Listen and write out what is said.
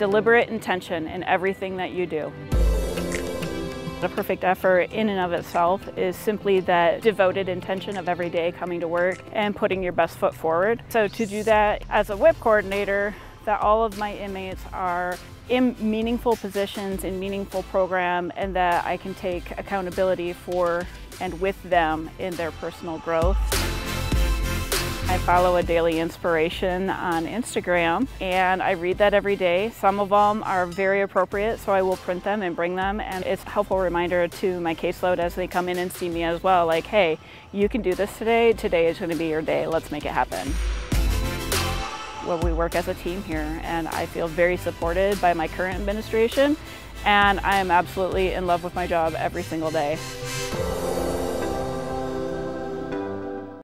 deliberate intention in everything that you do. A perfect effort in and of itself is simply that devoted intention of every day coming to work and putting your best foot forward. So to do that as a WIP coordinator, that all of my inmates are in meaningful positions in meaningful program and that I can take accountability for and with them in their personal growth. Follow a daily inspiration on Instagram and I read that every day. Some of them are very appropriate, so I will print them and bring them. And it's a helpful reminder to my caseload as they come in and see me as well. Like, hey, you can do this today. Today is going to be your day. Let's make it happen. Well, we work as a team here and I feel very supported by my current administration and I am absolutely in love with my job every single day.